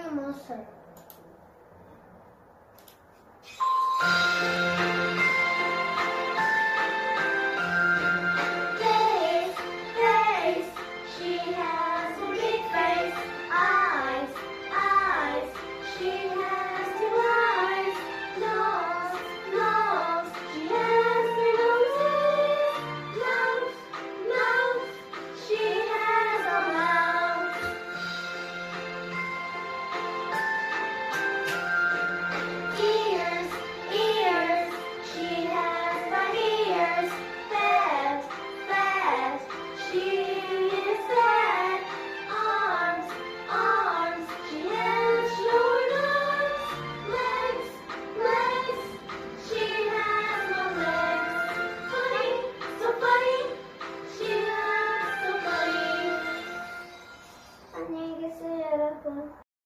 animação. amiga, seja